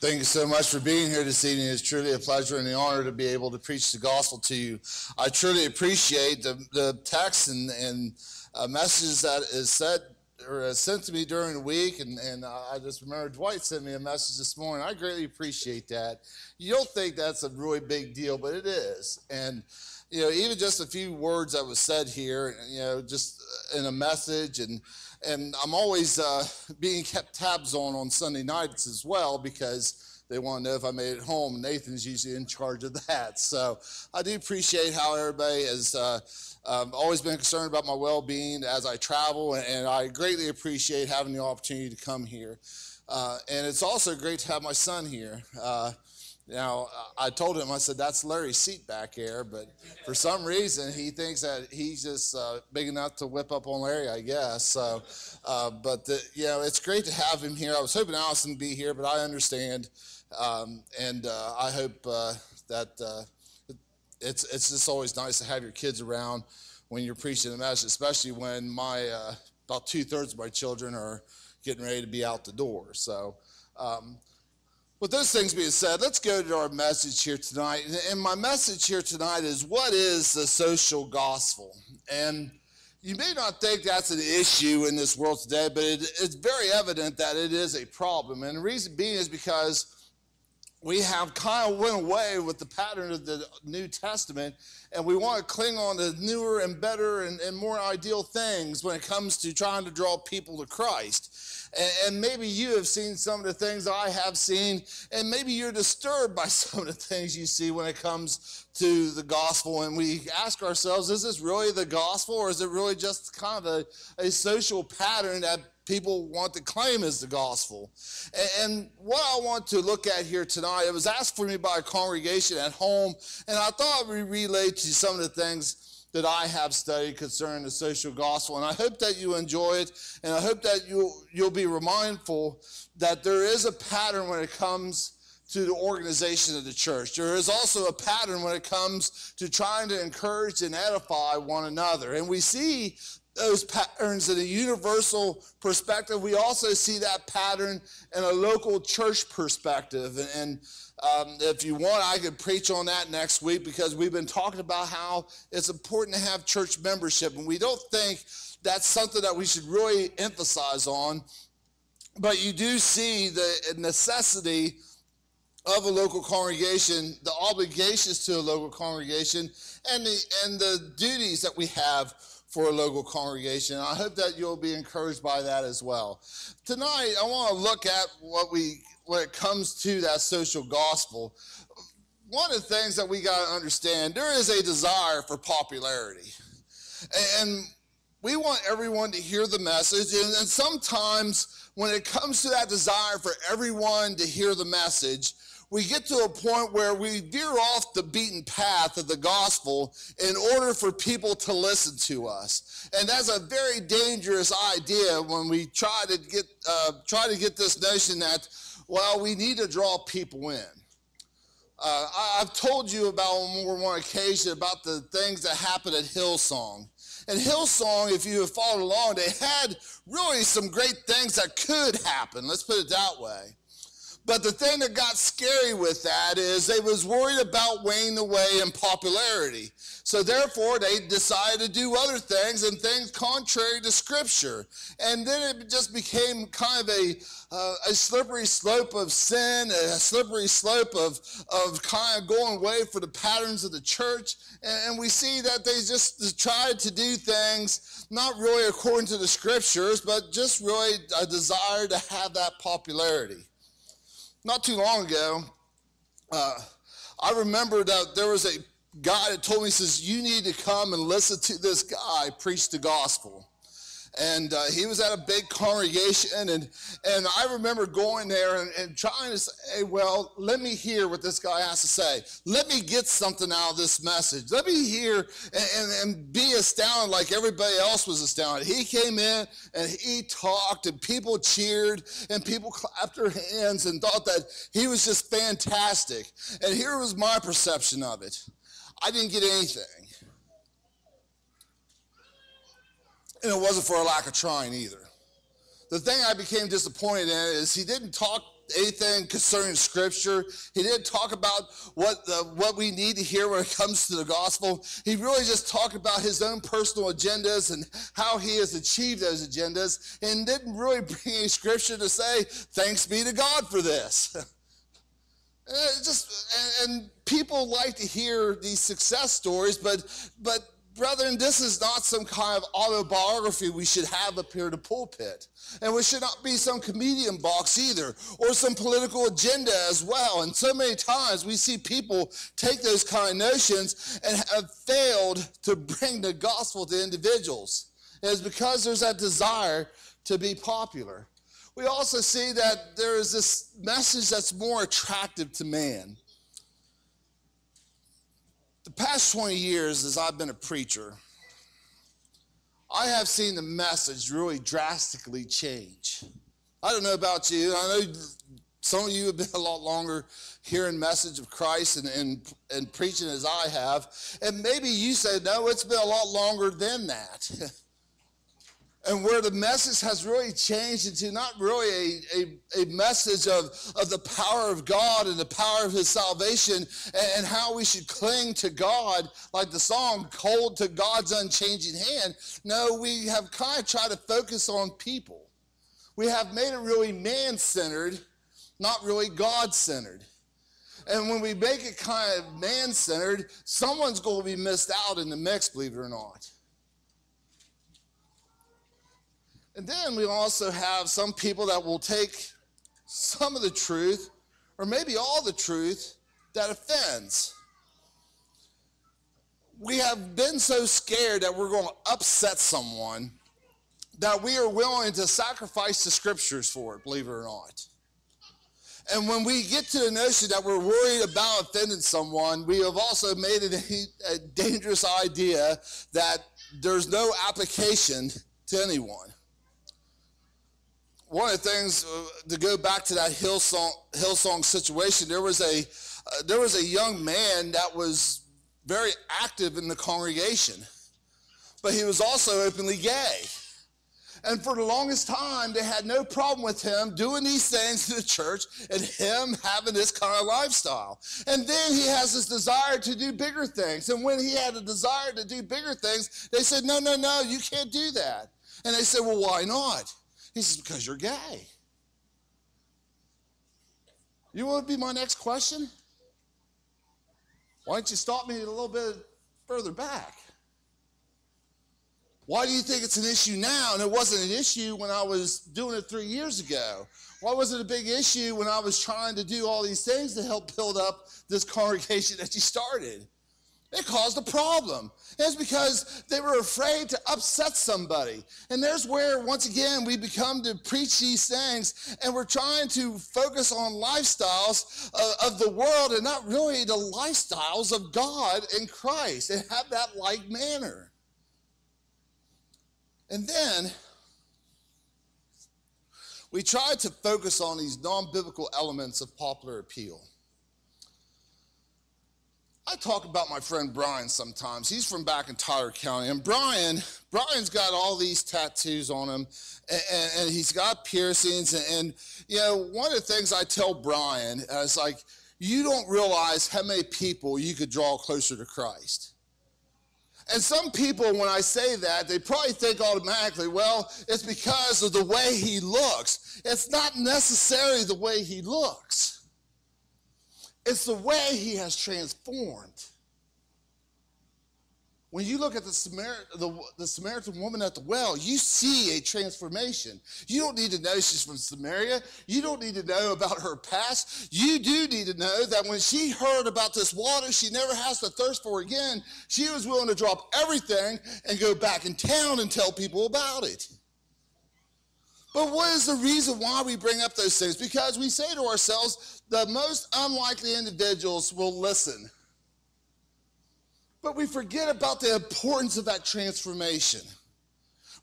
Thank you so much for being here this evening. It's truly a pleasure and an honor to be able to preach the gospel to you. I truly appreciate the, the text and, and uh, messages that is said or sent to me during the week. And, and I just remember Dwight sent me a message this morning. I greatly appreciate that. You don't think that's a really big deal, but it is. And, you know, even just a few words that was said here, you know, just in a message and, and I'm always uh, being kept tabs on on Sunday nights as well because they want to know if I made it home. Nathan's usually in charge of that. So I do appreciate how everybody has uh, um, always been concerned about my well being as I travel, and, I greatly appreciate having the opportunity to come here. Uh, and it's also great to have my son here. Uh, now, I told him, I said, that's Larry's seat back there, but for some reason, he thinks that he's just uh, big enough to whip up on Larry, I guess. So, uh, but, the, you know, it's great to have him here. I was hoping Allison would be here, but I understand. Um, and uh, I hope uh, that uh, it's, it's just always nice to have your kids around when you're preaching the message, especially when my, uh, about two thirds of my children are getting ready to be out the door. So, um, with those things being said, let's go to our message here tonight. And my message here tonight is what is the social gospel? And you may not think that's an issue in this world today, but it, it's very evident that it is a problem. And the reason being is because we have kind of went away with the pattern of the New Testament, and we want to cling on to newer and better and, and more ideal things when it comes to trying to draw people to Christ. And, maybe you have seen some of the things I have seen, and maybe you're disturbed by some of the things you see when it comes to the gospel. And we ask ourselves, is this really the gospel, or is it really just kind of a, a social pattern that people want to claim as the gospel. And, what I want to look at here tonight, it was asked for me by a congregation at home, and I thought we relate to some of the things that I have studied concerning the social gospel. And I hope that you enjoy it, and I hope that you'll, you'll be remindful that there is a pattern when it comes to the organization of the church. There is also a pattern when it comes to trying to encourage and edify one another. And we see those patterns in a universal perspective. We also see that pattern in a local church perspective. And, and um, if you want, I could preach on that next week because we've been talking about how it's important to have church membership. And we don't think that's something that we should really emphasize on. But you do see the necessity of a local congregation, the obligations to a local congregation, and the, and the duties that we have for a local congregation. I hope that you'll be encouraged by that as well. Tonight, I want to look at what we when it comes to that social gospel. One of the things that we got to understand, there is a desire for popularity. And we want everyone to hear the message. And, sometimes when it comes to that desire for everyone to hear the message, we get to a point where we veer off the beaten path of the gospel in order for people to listen to us. And that's a very dangerous idea when we try to get, uh, try to get this notion that, well, we need to draw people in. Uh, I, have told you about on more one occasion about the things that happened at Hillsong. And Hillsong, if you have followed along, they had really some great things that could happen. Let's put it that way. But the thing that got scary with that is they was worried about waning away in popularity. So therefore, they decided to do other things and things contrary to Scripture. And then it just became kind of a, uh, a slippery slope of sin, a slippery slope of, of kind of going away for the patterns of the church. And, and we see that they just tried to do things not really according to the Scriptures, but just really a desire to have that popularity not too long ago, uh, I remember that there was a guy that told me, he says, you need to come and listen to this guy preach the gospel and uh, he was at a big congregation and and i remember going there and, and, trying to say well let me hear what this guy has to say. Let me get something out of this message. Let me hear and, and, and be astounded like everybody else was astounded. He came in and he talked and people cheered and people clapped their hands and thought that he was just fantastic. And here was my perception of it. I didn't get anything And it wasn't for a lack of trying either. The thing I became disappointed in is he didn't talk anything concerning Scripture. He didn't talk about what the, what we need to hear when it comes to the gospel. He really just talked about his own personal agendas and how he has achieved those agendas, and didn't really bring any Scripture to say, "Thanks be to God for this." just and, and people like to hear these success stories, but but brethren, this is not some kind of autobiography we should have up here to pulpit. And we should not be some comedian box either, or some political agenda as well. And so many times we see people take those kind of notions and have failed to bring the gospel to individuals. And it's because there's that desire to be popular. We also see that there is this message that's more attractive to man. The past 20 years, as I've been a preacher, I have seen the message really drastically change. I don't know about you. I know some of you have been a lot longer hearing message of Christ and, and, and preaching as I have. And maybe you say, no, it's been a lot longer than that. and where the message has really changed into not really a, a, a, message of, of the power of God and the power of his salvation and, and, how we should cling to God, like the song, Hold to God's Unchanging Hand. No, we have kind of tried to focus on people. We have made it really man centered, not really God centered. And when we make it kind of man centered, someone's going to be missed out in the mix, believe it or not. And then we also have some people that will take some of the truth, or maybe all the truth, that offends. We have been so scared that we're going to upset someone that we are willing to sacrifice the scriptures for it, believe it or not. And when we get to the notion that we're worried about offending someone, we have also made it a, a dangerous idea that there's no application to anyone one of the things uh, to go back to that Hillsong, Hillsong situation, there was a uh, there was a young man that was very active in the congregation, but he was also openly gay. And for the longest time, they had no problem with him doing these things in the church and him having this kind of lifestyle. And then he has this desire to do bigger things. And when he had a desire to do bigger things, they said, No, no, no, you can't do that. And they said, Well, why not? He says, Because you're gay. You want to be my next question? Why don't you stop me a little bit further back? Why do you think it's an issue now and it wasn't an issue when I was doing it three years ago? Why was it a big issue when I was trying to do all these things to help build up this congregation that you started? It caused a problem. It's because they were afraid to upset somebody. And there's where, once again, we become to preach these things and we're trying to focus on lifestyles of, of the world and not really the lifestyles of God and Christ and have that like manner. And then we try to focus on these non biblical elements of popular appeal. I talk about my friend Brian sometimes. He's from back in Tyler County. And Brian, Brian's got all these tattoos on him and, and, he's got piercings. And, and, you know, one of the things I tell Brian is like, you don't realize how many people you could draw closer to Christ. And some people, when I say that, they probably think automatically, well, it's because of the way he looks. It's not necessarily the way he looks. It's the way he has transformed. When you look at the, Samaritan, the, the, Samaritan woman at the well, you see a transformation. You don't need to know she's from Samaria. You don't need to know about her past. You do need to know that when she heard about this water she never has to thirst for again, she was willing to drop everything and go back in town and tell people about it. But what is the reason why we bring up those things? Because we say to ourselves, the most unlikely individuals will listen. But we forget about the importance of that transformation.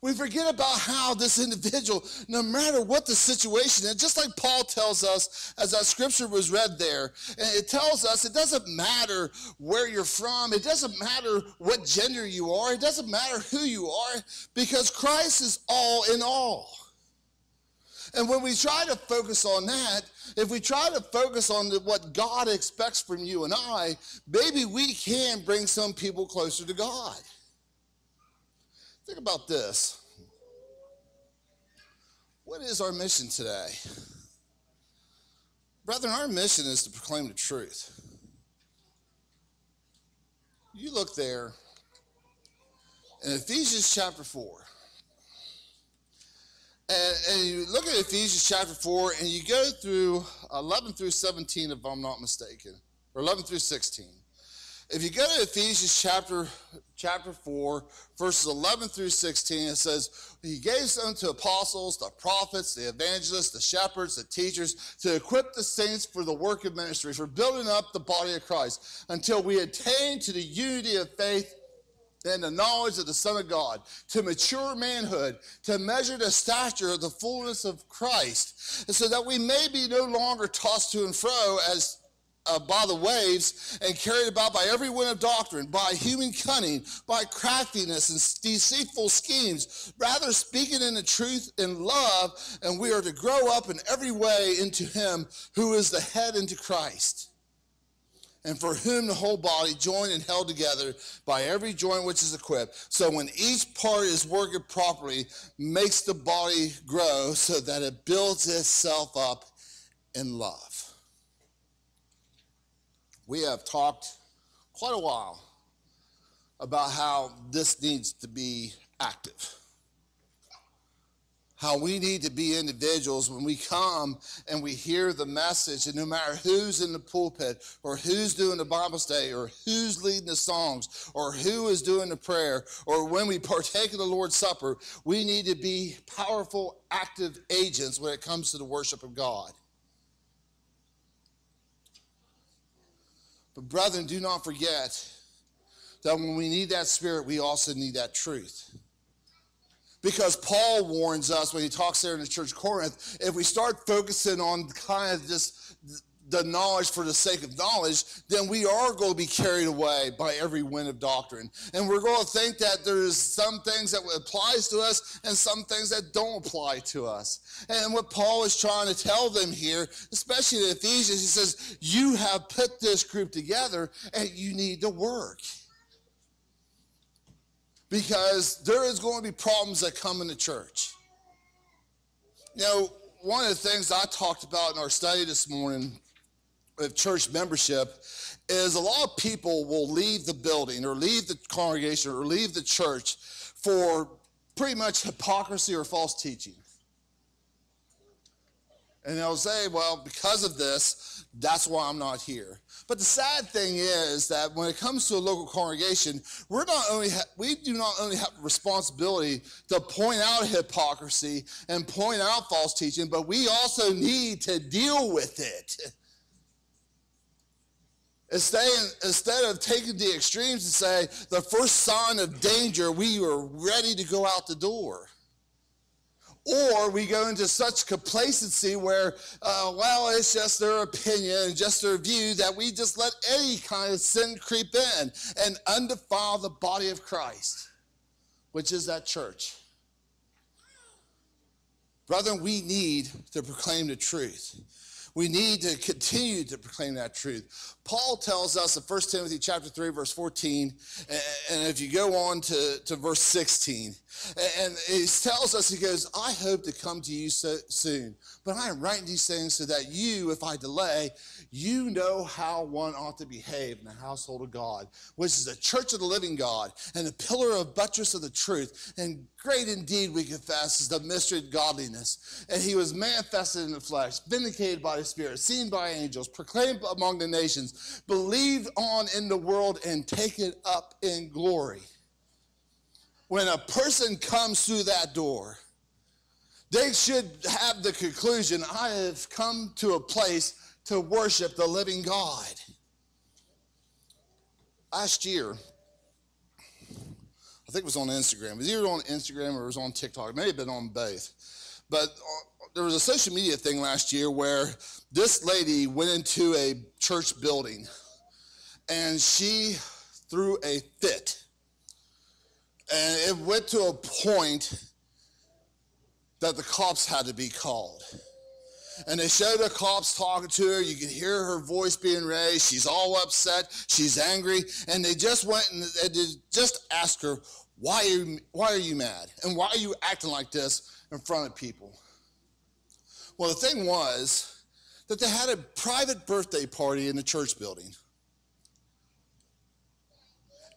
We forget about how this individual, no matter what the situation is, just like Paul tells us as that scripture was read there, it tells us it doesn't matter where you're from, it doesn't matter what gender you are, it doesn't matter who you are, because Christ is all in all. And when we try to focus on that, if we try to focus on the, what God expects from you and I, maybe we can bring some people closer to God. Think about this. What is our mission today? Brethren, our mission is to proclaim the truth. You look there in Ephesians chapter 4. And, and, you look at Ephesians chapter 4 and you go through 11 through 17, if I'm not mistaken, or 11 through 16. If you go to Ephesians chapter, chapter 4, verses 11 through 16, it says, He gave some to apostles, the prophets, the evangelists, the shepherds, the teachers, to equip the saints for the work of ministry, for building up the body of Christ, until we attain to the unity of faith and the knowledge of the Son of God, to mature manhood, to measure the stature of the fullness of Christ, so that we may be no longer tossed to and fro as uh, by the waves and carried about by every wind of doctrine, by human cunning, by craftiness and deceitful schemes, rather speaking in the truth in love, and we are to grow up in every way into Him who is the head into Christ. And for whom the whole body, joined and held together by every joint which is equipped, so when each part is working properly, makes the body grow so that it builds itself up in love we have talked quite a while about how this needs to be active. How we need to be individuals when we come and we hear the message, and no matter who's in the pulpit, or who's doing the Bible study, or who's leading the songs, or who is doing the prayer, or when we partake of the Lord's Supper, we need to be powerful, active agents when it comes to the worship of God. But, brethren, do not forget that when we need that spirit, we also need that truth. Because Paul warns us when he talks there in the church of Corinth, if we start focusing on kind of just the knowledge for the sake of knowledge, then we are going to be carried away by every wind of doctrine. And we're going to think that there's some things that applies to us and some things that don't apply to us. And what Paul is trying to tell them here, especially in Ephesians, he says, you have put this group together and you need to work. Because there is going to be problems that come in the church. You know, one of the things I talked about in our study this morning of church membership is a lot of people will leave the building or leave the congregation or leave the church for pretty much hypocrisy or false teaching. And they'll say, well, because of this, that's why I'm not here. But the sad thing is that when it comes to a local congregation, we're not only ha- we do not only have responsibility to point out hypocrisy and point out false teaching, but we also need to deal with it. Instead, instead of taking the extremes and say, the first sign of danger, we are ready to go out the door. Or we go into such complacency where, uh, well, it's just their opinion, and just their view, that we just let any kind of sin creep in and undefile the body of Christ, which is that church. Brethren, we need to proclaim the truth. We need to continue to proclaim that truth. Paul tells us in 1 Timothy chapter 3, verse 14, and if you go on to, to verse 16, and he tells us, he goes, I hope to come to you so soon, but I am writing these things so that you, if I delay, you know how one ought to behave in the household of God, which is the church of the living God and the pillar of buttress of the truth. And great indeed, we confess, is the mystery of godliness. And he was manifested in the flesh, vindicated by the Spirit, seen by angels, proclaimed among the nations, believed on in the world, and taken up in glory. When a person comes through that door, they should have the conclusion I have come to a place to worship the living God. Last year, I think it was on Instagram. It was either on Instagram or it was on TikTok. It may have been on both. But uh, there was a social media thing last year where this lady went into a church building and she threw a fit. And it went to a point that the cops had to be called. And they showed the cops talking to her. You could hear her voice being raised. She's all upset. She's angry. And they just went and they just asked her, why are, you, why are you mad? And why are you acting like this in front of people? Well, the thing was that they had a private birthday party in the church building.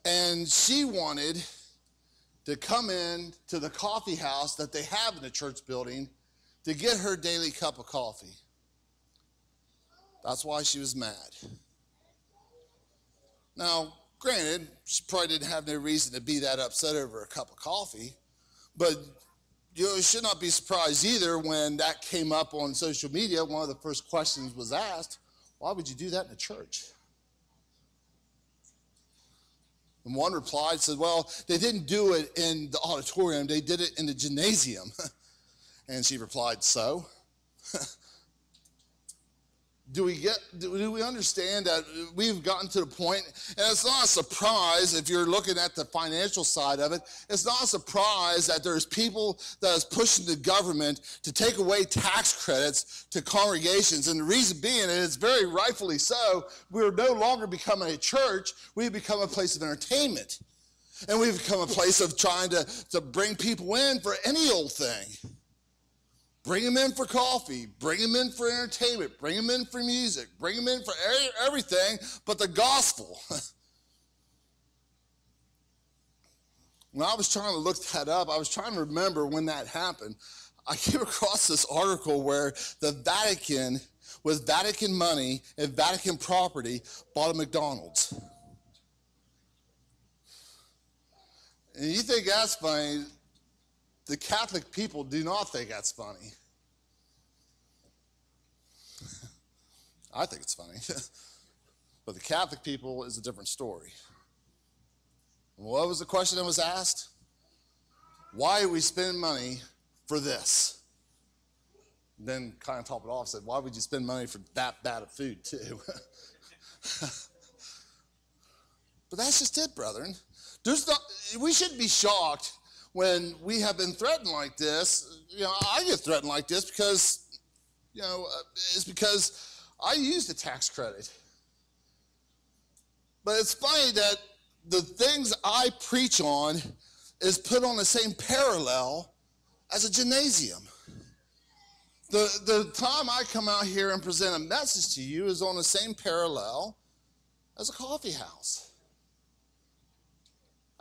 And she wanted to come in to the coffee house that they have in the church building to get her daily cup of coffee. That's why she was mad. Now, granted, she probably didn't have no reason to be that upset over a cup of coffee, but you should not be surprised either when that came up on social media. One of the first questions was asked, why would you do that in a church? And one replied, said, well, they didn't do it in the auditorium, they did it in the gymnasium. and she replied, so? do we get do we understand that we've gotten to the point? And it's not a surprise if you're looking at the financial side of it it's not a surprise that there's people that is pushing the government to take away tax credits to congregations. And the reason being and it's very rightfully so we're no longer becoming a church we've become a place of entertainment. And we've become a place of trying to, to bring people in for any old thing Bring them in for coffee, bring them in for entertainment, bring them in for music, bring them in for everything but the gospel. when I was trying to look that up, I was trying to remember when that happened. I came across this article where the Vatican, with Vatican money and Vatican property, bought a McDonald's. And you think that's funny? The Catholic people do not think that's funny. I think it's funny. but the Catholic people is a different story. What was the question that was asked? Why do we spend money for this? then kind of top it off said, Why would you spend money for that bad of food, too? but that's just it, brethren. There's not, we shouldn't be shocked when we have been threatened like this, you know, I get threatened like this because, you know, uh, it's because I used a tax credit. But it's funny that the things I preach on is put on the same parallel as a gymnasium. The, the time I come out here and present a message to you is on the same parallel as a coffee house.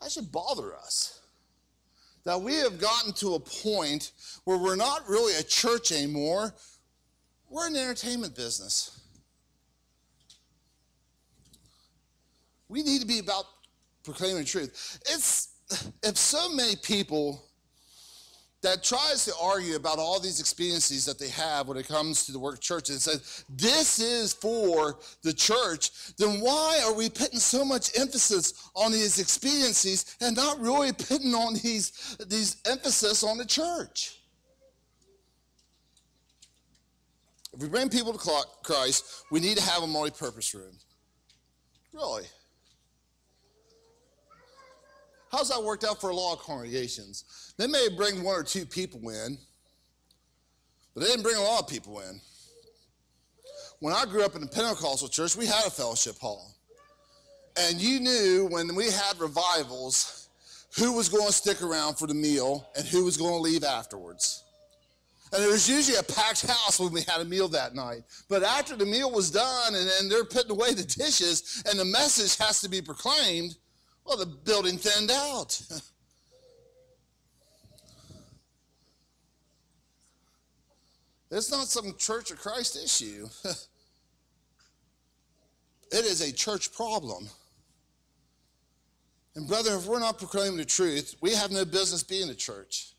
That should bother us that we have gotten to a point where we're not really a church anymore, we're an entertainment business. We need to be about proclaiming truth. It's if so many people that tries to argue about all these experiences that they have when it comes to the work of church and says this is for the church, then why are we putting so much emphasis on these experiences and not really putting on these, these emphasis on the church? If we bring people to Christ, we need to have a multi-purpose room. Really. How's that worked out for a lot of congregations? They may bring one or two people in, but they didn't bring a lot of people in. When I grew up in the Pentecostal church, we had a fellowship hall. And you knew when we had revivals who was going to stick around for the meal and who was going to leave afterwards. And it was usually a packed house when we had a meal that night. But after the meal was done and, and they're putting away the dishes and the message has to be proclaimed, well, the building thinned out. it's not some Church of Christ issue. it is a church problem. And, brother, if we're not proclaiming the truth, we have no business being a church.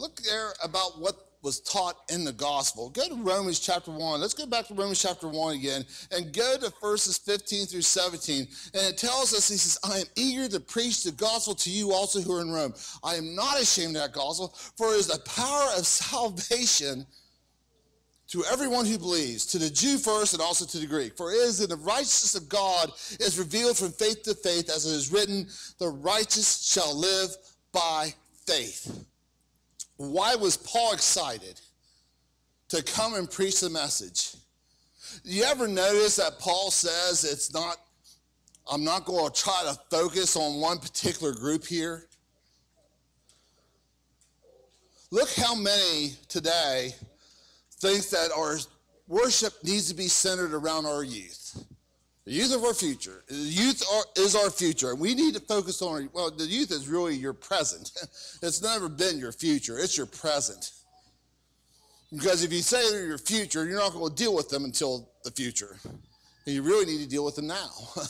Look there about what was taught in the gospel. Go to Romans chapter 1. Let's go back to Romans chapter 1 again and go to verses 15 through 17. And it tells us, he says, I am eager to preach the gospel to you also who are in Rome. I am not ashamed of that gospel, for it is the power of salvation to everyone who believes, to the Jew first and also to the Greek. For it is that the righteousness of God is revealed from faith to faith, as it is written, the righteous shall live by faith. Why was Paul excited to come and preach the message? You ever notice that Paul says it's not, I'm not going to try to focus on one particular group here? Look how many today think that our worship needs to be centered around our youth. The youth of our future. The youth are, is our future. And we need to focus on, well, the youth is really your present. it's never been your future, it's your present. Because if you say they're your future, you're not going to deal with them until the future. And you really need to deal with them now.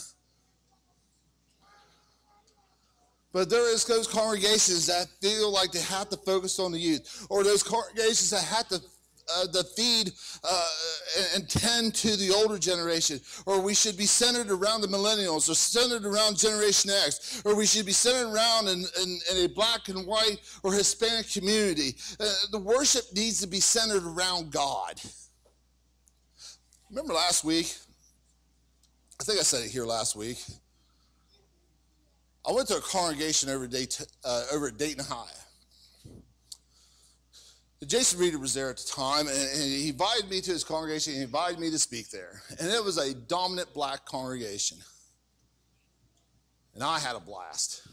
But there is those congregations that feel like they have to focus on the youth, or those congregations that have to uh, to feed uh, and tend to the older generation, or we should be centered around the millennials, or centered around Generation X, or we should be centered around in, in, in a black and white or Hispanic community. Uh, the worship needs to be centered around God. Remember last week? I think I said it here last week. I went to a congregation over, Dayton, uh, over at Dayton High. Jason Reeder was there at the time, and, and he invited me to his congregation. He invited me to speak there, and it was a dominant black congregation, and I had a blast.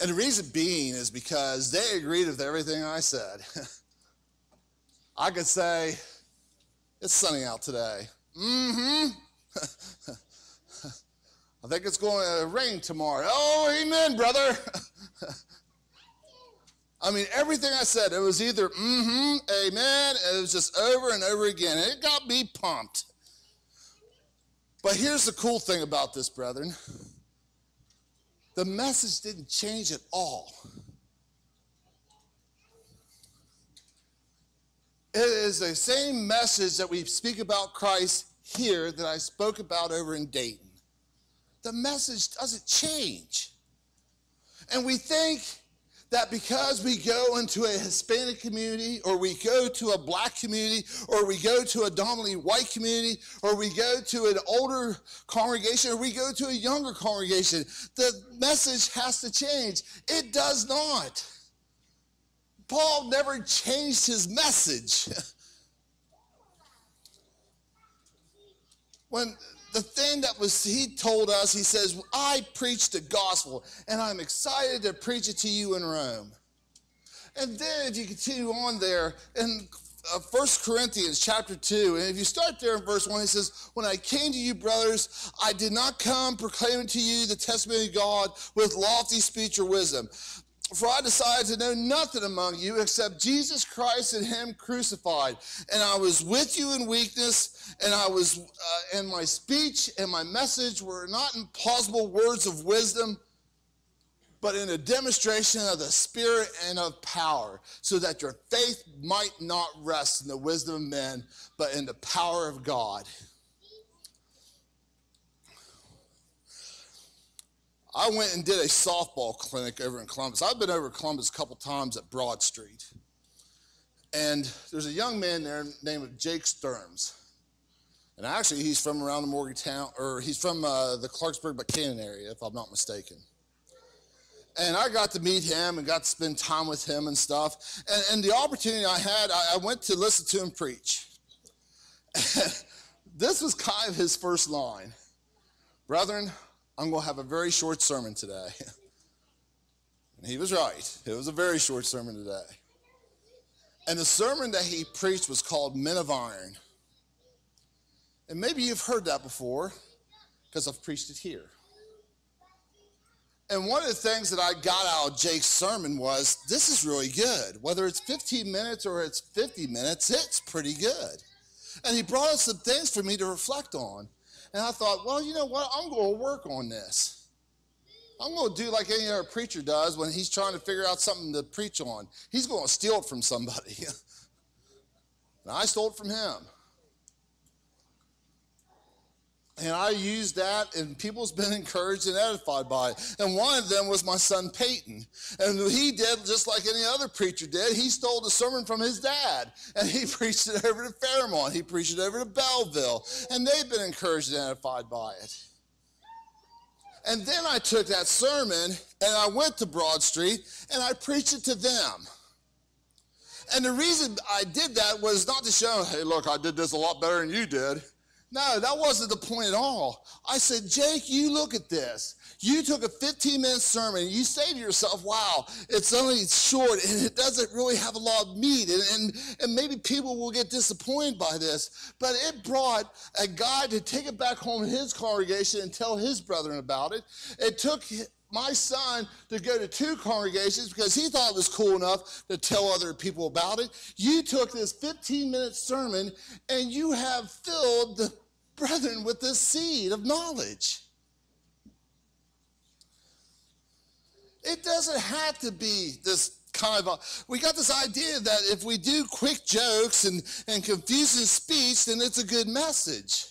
And the reason being is because they agreed with everything I said. I could say, "It's sunny out today." Mm-hmm. I think it's going to rain tomorrow. Oh, amen, brother. I mean, everything I said, it was either mm-hmm, amen, it was just over and over again. It got me pumped. But here's the cool thing about this, brethren. The message didn't change at all. It is the same message that we speak about Christ here that I spoke about over in Dayton. The message doesn't change. And we think that because we go into a Hispanic community, or we go to a black community, or we go to a dominantly white community, or we go to an older congregation, or we go to a younger congregation, the message has to change. It does not. Paul never changed his message. when the thing that was he told us he says i preach the gospel and i'm excited to preach it to you in rome. And then if you continue on there in uh, 1 corinthians chapter 2 and if you start there in verse 1 he says when i came to you brothers i did not come proclaiming to you the testimony of god with lofty speech or wisdom for I decided to know nothing among you except Jesus Christ and Him crucified. And I was with you in weakness, and I was, uh, and my speech and my message were not in plausible words of wisdom, but in a demonstration of the Spirit and of power, so that your faith might not rest in the wisdom of men, but in the power of God. I went and did a softball clinic over in Columbus. I've been over Columbus a couple times at Broad Street. And there's a young man there named Jake Sturms. And actually, he's from around the Morgantown, or he's from uh, the Clarksburg Buckhannon area, if I'm not mistaken. And I got to meet him and got to spend time with him and stuff. And, and the opportunity I had, I, I went to listen to him preach. this was kind of his first line Brethren, I'm going to have a very short sermon today. and he was right. It was a very short sermon today. And the sermon that he preached was called Men of Iron. And maybe you've heard that before because I've preached it here. And one of the things that I got out of Jake's sermon was this is really good. Whether it's 15 minutes or it's 50 minutes, it's pretty good. And he brought us some things for me to reflect on. And I thought, well, you know what? I'm going to work on this. I'm going to do like any other preacher does when he's trying to figure out something to preach on. He's going to steal it from somebody. and I stole it from him. And I used that, and people's been encouraged and edified by it. And one of them was my son Peyton. And he did just like any other preacher did. He stole the sermon from his dad, and he preached it over to Fairmont. He preached it over to Belleville. And they've been encouraged and edified by it. And then I took that sermon and I went to Broad Street and I preached it to them. And the reason I did that was not to show, hey, look, I did this a lot better than you did. No, that wasn't the point at all. I said, Jake, you look at this. You took a 15 minute sermon and you say to yourself, wow, it's only short and it doesn't really have a lot of meat. And, and, and maybe people will get disappointed by this. But it brought a guy to take it back home in his congregation and tell his brethren about it. It took my son to go to two congregations because he thought it was cool enough to tell other people about it. You took this 15 minute sermon and you have filled the brethren with this seed of knowledge. It doesn't have to be this kind of a, we got this idea that if we do quick jokes and, and confusing speech, then it's a good message.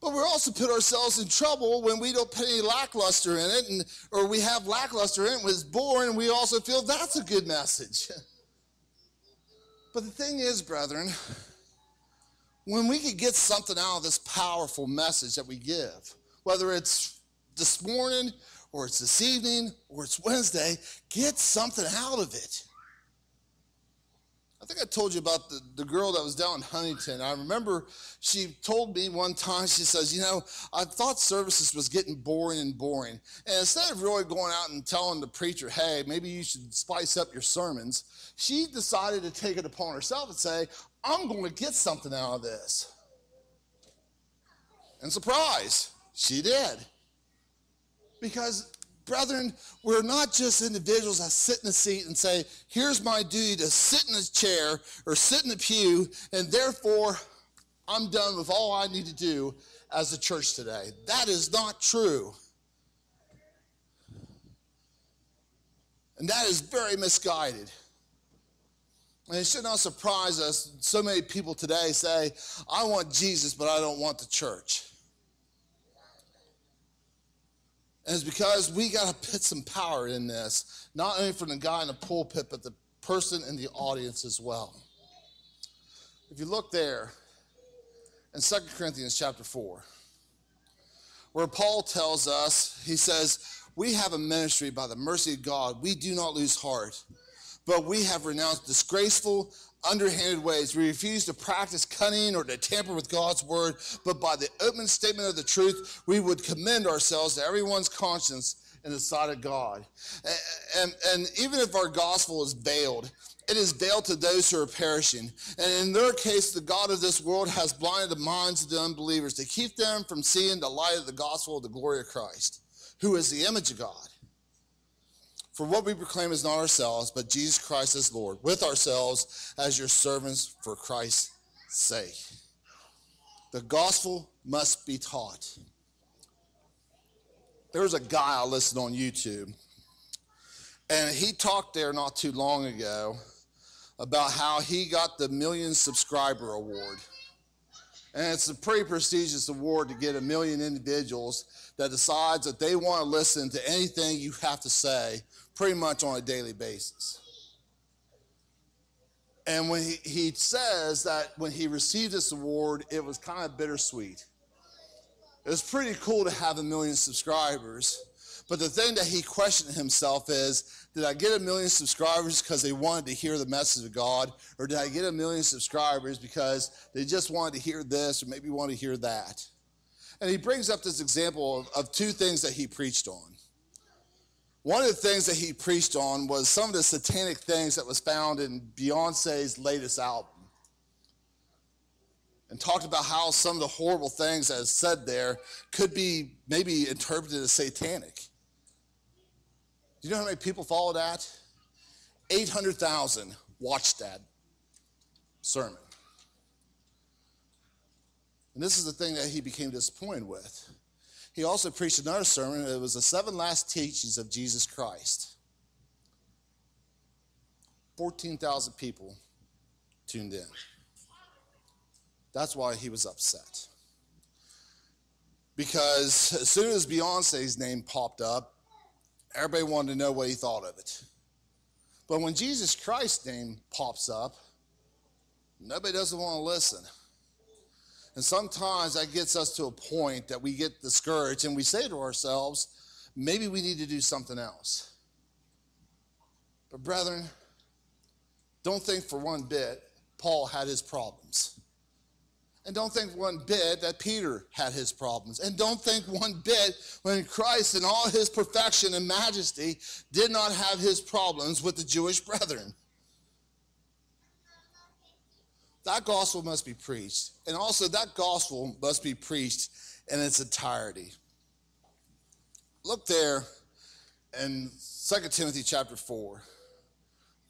But we also put ourselves in trouble when we don't put any lackluster in it, and, or we have lackluster in it it's boring, and we also feel that's a good message. But the thing is, brethren, when we could get something out of this powerful message that we give, whether it's this morning or it's this evening or it's Wednesday, get something out of it. I think I told you about the, the girl that was down in Huntington. I remember she told me one time, she says, You know, I thought services was getting boring and boring. And instead of really going out and telling the preacher, Hey, maybe you should spice up your sermons, she decided to take it upon herself and say, I'm going to get something out of this. And surprise, she did. Because brethren, we're not just individuals that sit in a seat and say, here's my duty to sit in a chair or sit in a pew, and therefore I'm done with all I need to do as a church today. That is not true. And that is very misguided. And it should not surprise us. So many people today say, I want Jesus, but I don't want the church. And it's because we got to put some power in this, not only from the guy in the pulpit, but the person in the audience as well. If you look there in 2 Corinthians chapter 4, where Paul tells us, he says, We have a ministry by the mercy of God. We do not lose heart, but we have renounced disgraceful, underhanded ways. We refuse to practice cunning or to tamper with God's word, but by the open statement of the truth, we would commend ourselves to everyone's conscience in the sight of God. And, and, even if our gospel is veiled, it is veiled to those who are perishing. And in their case, the God of this world has blinded the minds of the unbelievers to keep them from seeing the light of the gospel of the glory of Christ, who is the image of God. For what we proclaim is not ourselves, but Jesus Christ as Lord, with ourselves as your servants for Christ's sake. The gospel must be taught. There was a guy I listened on YouTube, and he talked there not too long ago about how he got the Million Subscriber Award. And it's a pretty prestigious award to get a million individuals that decides that they want to listen to anything you have to say pretty much on a daily basis. And when he, he says that when he received this award, it was kind of bittersweet. It was pretty cool to have a million subscribers. But the thing that he questioned himself is did I get a million subscribers because they wanted to hear the message of God? Or did I get a million subscribers because they just wanted to hear this or maybe want to hear that? And he brings up this example of, of two things that he preached on. One of the things that he preached on was some of the satanic things that was found in Beyonce's latest album. And talked about how some of the horrible things that is said there could be maybe interpreted as satanic. Do you know how many people followed that? 800,000 watched that sermon. And this is the thing that he became disappointed with. He also preached another sermon. It was the seven last teachings of Jesus Christ. 14,000 people tuned in. That's why he was upset. Because as soon as Beyonce's name popped up, everybody wanted to know what he thought of it. But when Jesus Christ's name pops up, nobody doesn't want to listen. And sometimes that gets us to a point that we get discouraged and we say to ourselves, maybe we need to do something else. But, brethren, don't think for one bit Paul had his problems. And don't think one bit that Peter had his problems. And don't think one bit when Christ, in all his perfection and majesty, did not have his problems with the Jewish brethren. That gospel must be preached. And also, that gospel must be preached in its entirety. Look there in 2 Timothy chapter 4,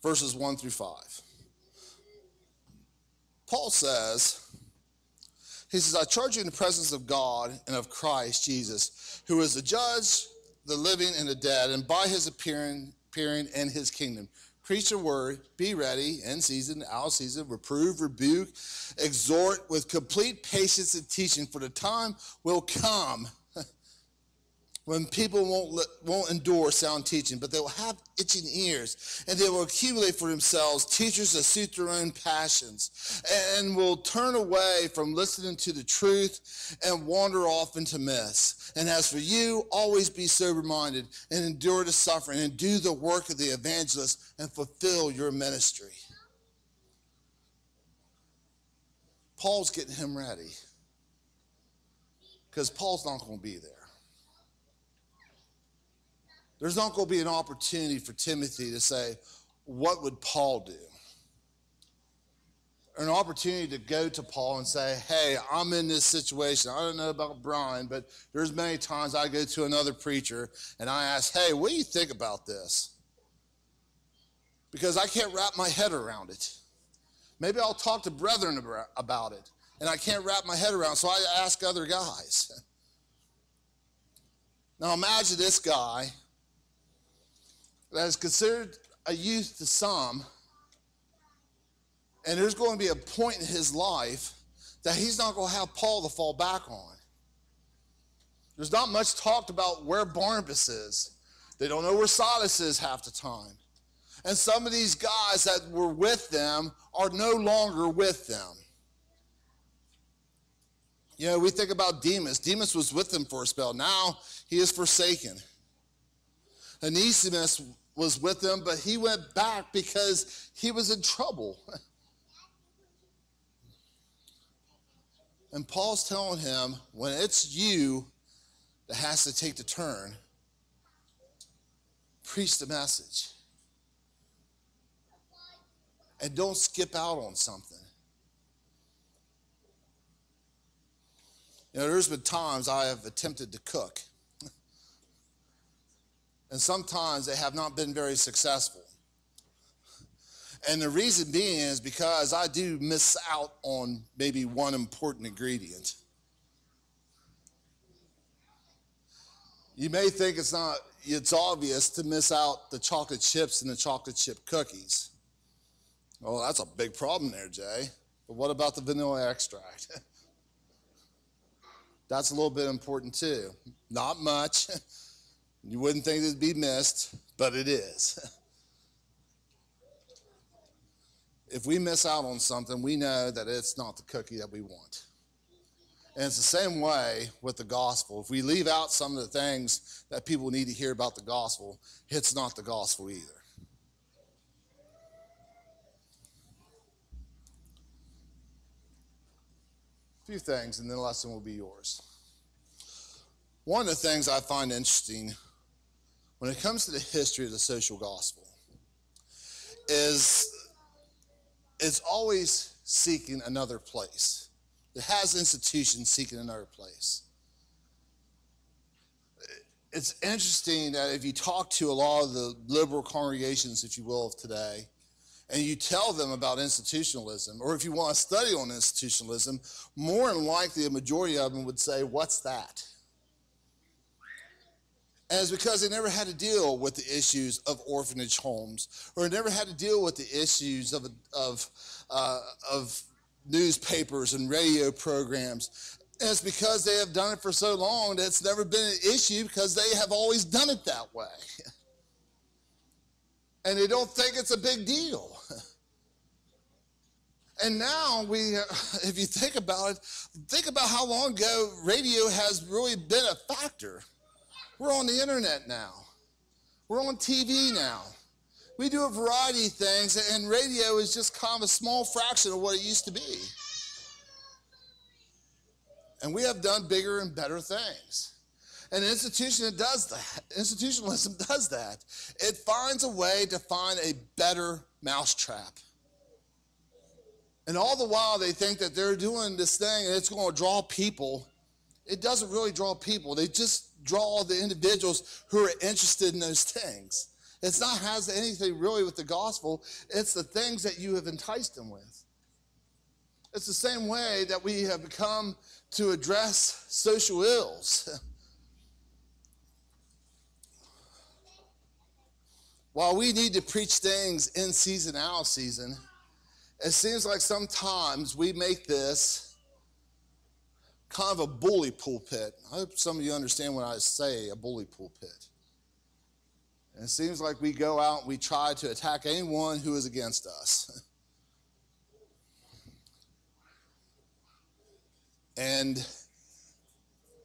verses 1 through 5. Paul says, he says, I charge you in the presence of God and of Christ Jesus, who is the judge, the living and the dead, and by his appearing, appearing in his kingdom. Preach the word, be ready, in season, out of season, reprove, rebuke, exhort with complete patience and teaching, for the time will come when people won't, won't endure sound teaching, but they will have itching ears, and they will accumulate for themselves teachers that suit their own passions, and will turn away from listening to the truth and wander off into myths. And as for you, always be sober minded and endure the suffering and do the work of the evangelist and fulfill your ministry. Paul's getting him ready because Paul's not going to be there there's not going to be an opportunity for Timothy to say, What would Paul do? An opportunity to go to Paul and say, Hey, I'm in this situation. I don't know about Brian, but there's many times I go to another preacher and I ask, Hey, what do you think about this? Because I can't wrap my head around it. Maybe I'll talk to brethren about it, and I can't wrap my head around, so I ask other guys. Now imagine this guy that is considered a youth to some, and there's going to be a point in his life that he's not going to have Paul to fall back on. There's not much talked about where Barnabas is. They don't know where Silas is half the time. And some of these guys that were with them are no longer with them. You know, we think about Demas. Demas was with them for a spell. Now he is forsaken. Onesimus was with them, but he went back because he was in trouble. And Paul's telling him when it's you that has to take the turn, preach the message. And don't skip out on something. You know, there's been times I have attempted to cook and sometimes they have not been very successful. And the reason being is because I do miss out on maybe one important ingredient. You may think it's not it's obvious to miss out the chocolate chips and the chocolate chip cookies. Oh, that's a big problem there, Jay. But what about the vanilla extract? that's a little bit important too. Not much. You wouldn't think it'd be missed, but it is. if we miss out on something, we know that it's not the cookie that we want. And it's the same way with the gospel. If we leave out some of the things that people need to hear about the gospel, it's not the gospel either. A few things, and then the lesson will be yours. One of the things I find interesting when it comes to the history of the social gospel is it's always seeking another place. It has institutions seeking another place. It's interesting that if you talk to a lot of the liberal congregations, if you will, of today, and you tell them about institutionalism, or if you want to study on institutionalism, more than likely a majority of them would say, What's that? It's because they never had to deal with the issues of orphanage homes or never had to deal with the issues of, of, uh, of newspapers and radio programs. And it's because they have done it for so long that it's never been an issue because they have always done it that way. and they don't think it's a big deal. And now we, if you think about it, think about how long ago radio has really been a factor. We're on the internet now. We're on TV now. We do a variety of things, and radio is just kind of a small fraction of what it used to be. And we have done bigger and better things. An institution that does that, institutionalism does that. It finds a way to find a better mousetrap. And all the while they think that they're doing this thing and it's going to draw people. It doesn't really draw people. They just draw the individuals who are interested in those things. It's not has anything really with the gospel. It's the things that you have enticed them with. It's the same way that we have become to address social ills. While we need to preach things in season, out season, it seems like sometimes we make this kind of a bully pulpit. I hope some of you understand when I say a bully pulpit. And it seems like we go out and we try to attack anyone who is against us. and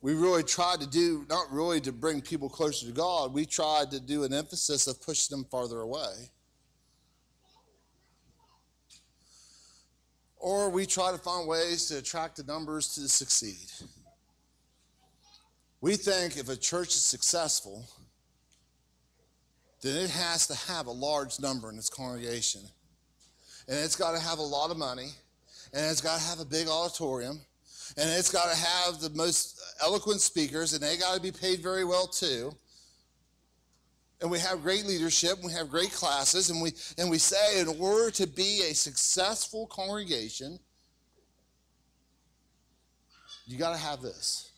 we really tried to do, not really to bring people closer to God, we tried to do an emphasis of pushing them farther away. Or we try to find ways to attract the numbers to succeed. We think if a church is successful, then it has to have a large number in its congregation. And it's got to have a lot of money, and it's got to have a big auditorium, and it's got to have the most eloquent speakers, and they got to be paid very well too. And we have great leadership, we have great classes, and we and we say in order to be a successful congregation, you got to have this.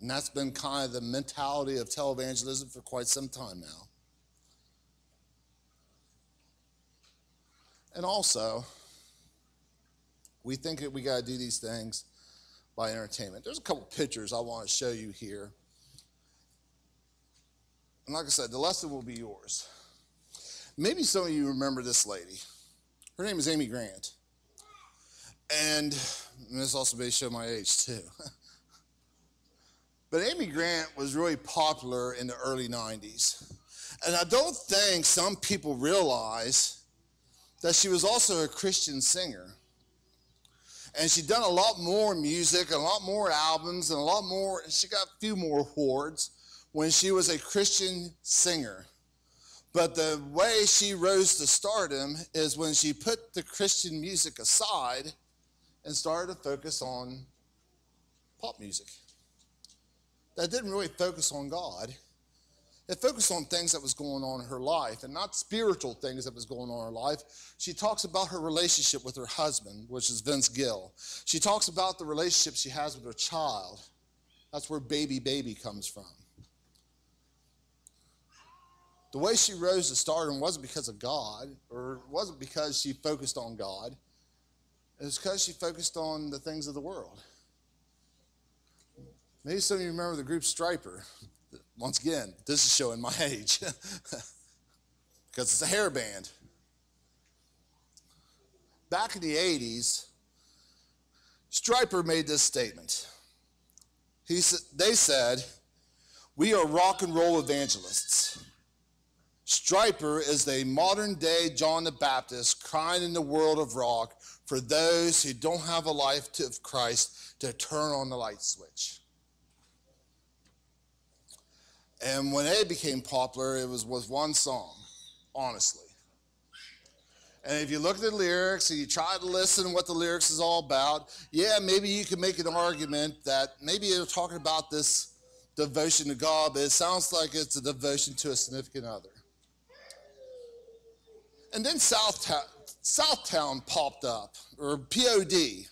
And that's been kind of the mentality of televangelism for quite some time now. And also, we think that we got to do these things by entertainment. There's a couple pictures I want to show you here. And like I said, the lesson will be yours. Maybe some of you remember this lady. Her name is Amy Grant. And, and this also may show my age too. but Amy Grant was really popular in the early 90s. And I don't think some people realize that she was also a Christian singer. And she'd done a lot more music, a lot more albums, and a lot more, she got a few more awards when she was a Christian singer. But the way she rose to stardom is when she put the Christian music aside and started to focus on pop music. That didn't really focus on God. It focused on things that was going on in her life and not spiritual things that was going on in her life. She talks about her relationship with her husband, which is Vince Gill. She talks about the relationship she has with her child. That's where baby baby comes from. The way she rose to stardom wasn't because of God, or wasn't because she focused on God. It was because she focused on the things of the world. Maybe some of you remember the group Stryper. Once again, this is showing my age because it's a hair band. Back in the 80s, Stryper made this statement. He said, they said, We are rock and roll evangelists. Stryper is a modern day John the Baptist crying in the world of rock for those who don't have a life of Christ to turn on the light switch. And when they became popular, it was with one song, honestly. And if you look at the lyrics and you try to listen what the lyrics is all about, yeah, maybe you can make an argument that maybe they're talking about this devotion to God, but it sounds like it's a devotion to a significant other. And then Southtown, Southtown popped up, or POD,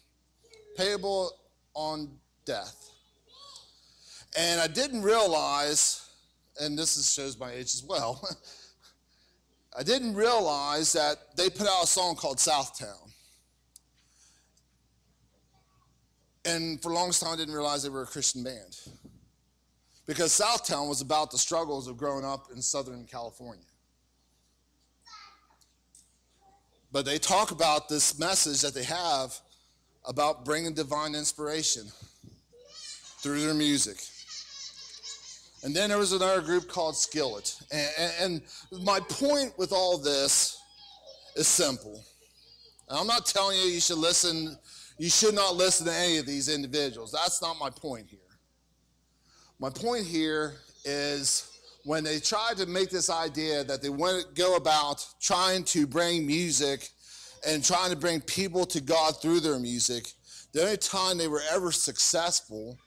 payable on death. And I didn't realize, and this is, shows my age as well, I didn't realize that they put out a song called Southtown. And for the longest time, I didn't realize they were a Christian band. Because Southtown was about the struggles of growing up in Southern California. But they talk about this message that they have about bringing divine inspiration through their music. And then there was another group called Skillet. And, and, my point with all this is simple. And I'm not telling you you should listen, you should not listen to any of these individuals. That's not my point here. My point here is when they tried to make this idea that they want to go about trying to bring music and trying to bring people to God through their music, the only time they were ever successful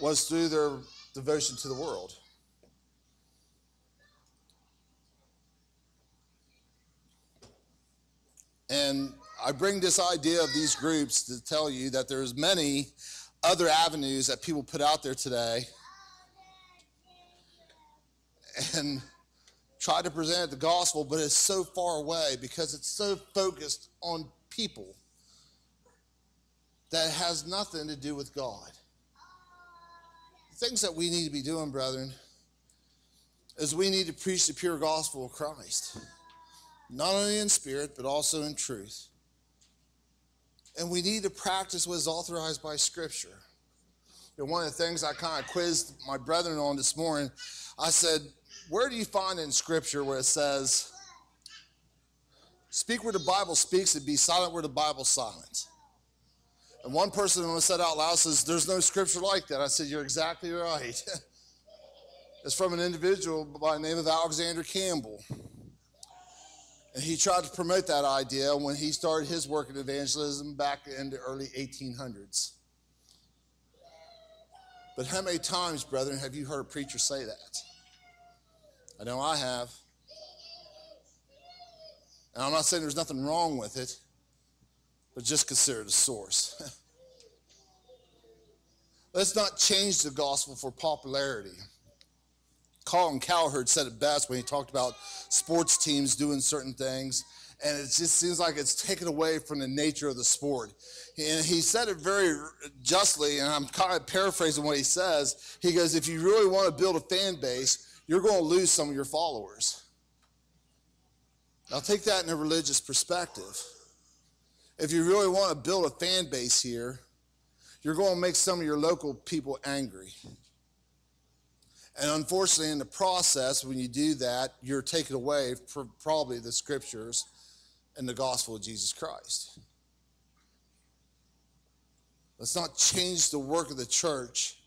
was through their devotion to the world. And I bring this idea of these groups to tell you that there's many other avenues that people put out there today and try to present the gospel, but it's so far away because it's so focused on people that has nothing to do with God. The things that we need to be doing, brethren, is we need to preach the pure gospel of Christ, not only in spirit, but also in truth. And we need to practice what is authorized by Scripture. You know, one of the things I kind of quizzed my brethren on this morning, I said, Where do you find in Scripture where it says, Speak where the Bible speaks and be silent where the Bible's silent? And one person said out loud says, There's no scripture like that. I said, You're exactly right. it's from an individual by the name of Alexander Campbell. And he tried to promote that idea when he started his work in evangelism back in the early 1800s. But how many times, brethren, have you heard a preacher say that? I know I have. And I'm not saying there's nothing wrong with it, but just consider the source. Let's not change the gospel for popularity. Colin Cowherd said it best when he talked about sports teams doing certain things, and it just seems like it's taken away from the nature of the sport. And he said it very justly, and I'm kind of paraphrasing what he says. He goes, If you really want to build a fan base, you're going to lose some of your followers. Now, take that in a religious perspective. If you really want to build a fan base here, you're going to make some of your local people angry. And unfortunately, in the process, when you do that, you're taking away from probably the scriptures and the gospel of Jesus Christ. Let's not change the work of the church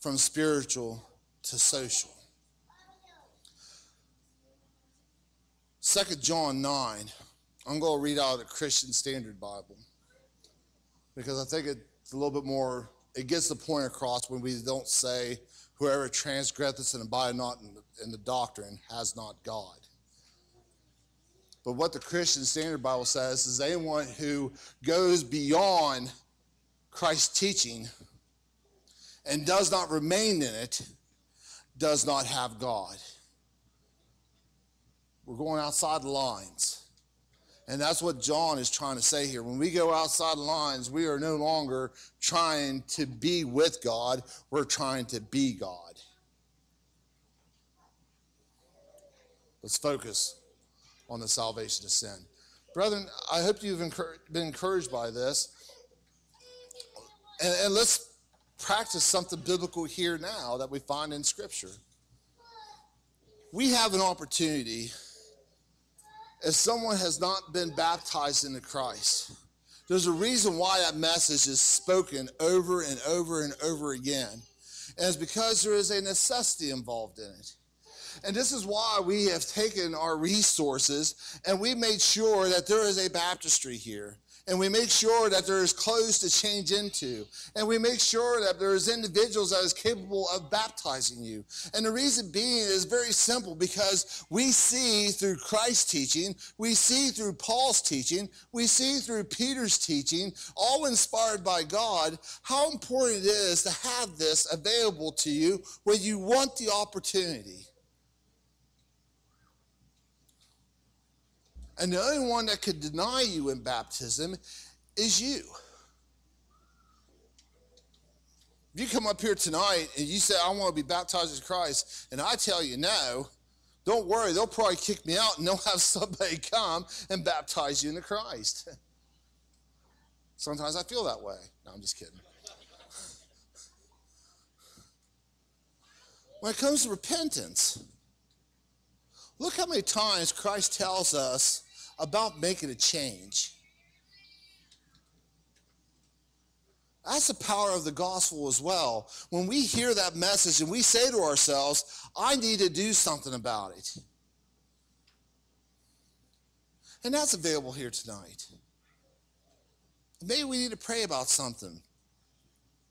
from spiritual to social. 2 John 9, I'm going to read out of the Christian Standard Bible because I think it's a little bit more, it gets the point across when we don't say, whoever transgresseth and abide not in the, in the doctrine has not God. But what the Christian Standard Bible says is anyone who goes beyond Christ's teaching and does not remain in it does not have God. We're going outside the lines. And that's what John is trying to say here. When we go outside the lines, we are no longer trying to be with God, we're trying to be God. Let's focus on the salvation of sin. Brethren, I hope you've been encouraged by this. And, and let's practice something biblical here now that we find in Scripture. We have an opportunity if someone has not been baptized into Christ, there's a reason why that message is spoken over and over and over again. And it's because there is a necessity involved in it. And this is why we have taken our resources and we made sure that there is a baptistry here and we make sure that there is clothes to change into and we make sure that there is individuals that is capable of baptizing you. And the reason being is very simple because we see through christ's teaching we see through paul's teaching we see through peter's teaching all inspired by god how important it is to have this available to you when you want the opportunity And the only one that could deny you in baptism is you. If you come up here tonight and you say, I want to be baptized in Christ, and I tell you no, don't worry, they'll probably kick me out and they'll have somebody come and baptize you into Christ. Sometimes I feel that way. No, I'm just kidding. When it comes to repentance, look how many times Christ tells us about making a change. That's the power of the gospel as well. When we hear that message and we say to ourselves, I need to do something about it. And that's available here tonight. Maybe we need to pray about something.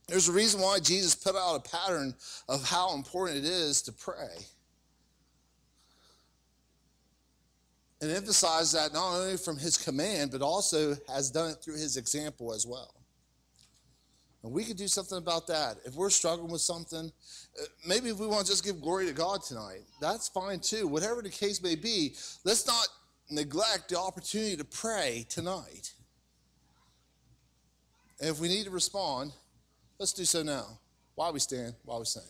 There's a reason why Jesus put out a pattern of how important it is to pray. And emphasize that not only from his command, but also has done it through his example as well. And we could do something about that. If we're struggling with something, uh, maybe if we want to just give glory to God tonight, that's fine too. Whatever the case may be, let's not neglect the opportunity to pray tonight. And if we need to respond, let's do so now. While we stand, while we sing.